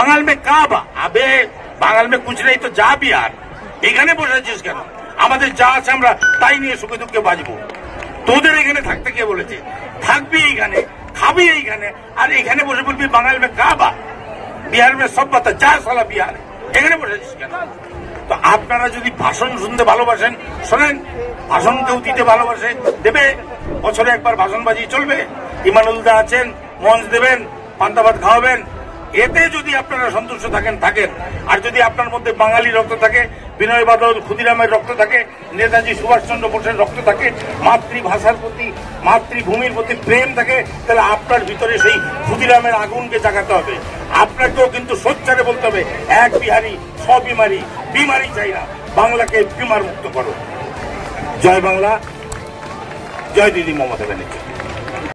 বাঙাল মে কাবা? আবে, বাঙাল মে কুছ নেই তো যা বিহার এখানে বসে আছিস কেন? আমাদের যা আছে আমরা তাই নিয়ে সুখে দুঃখে বাঁচবো। তোদের এখানে থাকতে কে বলেছে? থাকবি এইখানে, খাবি এইখানে, আর এখানে বসে বলবি বাঙাল মে কাবা। বিহার মে সব বাতা, যা সালা বিহার। এখানে বসে আছিস কেন? তো আপনারা যদি ভাষণ শুনতে ভালোবাসেন, শোনেন, ভাষণ কেউ দিতে ভালোবাসে, দেবে। বছরে একবার ভাষণ বাজি চলবে। ইমানুলদা আছেন, মঞ্চ দেবেন, পান্তা ভাত খাওয়াবেন এতে যদি আপনারা সন্তুষ্ট থাকেন থাকেন। আর যদি আপনার মধ্যে বাঙালি রক্ত থাকে, বিনয় বাদল, ক্ষুদিরামের রক্ত থাকে, নেতাজি সুভাষচন্দ্র বোসের রক্ত থাকে, মাতৃভাষার প্রতি, মাতৃভূমির প্রতি প্রেম থাকে, তাহলে আপনার ভিতরে সেই ক্ষুদিরামের আগুনকে জাগাতে হবে। আপনাকেও কিন্তু সোচ্চারে বলতে হবে, এক বিহারি সব বিমারি বিমারি চাই না, বাংলাকে বিমার মুক্ত করো। জয় বাংলা, জয় দিদি মমতা ব্যানার্জি।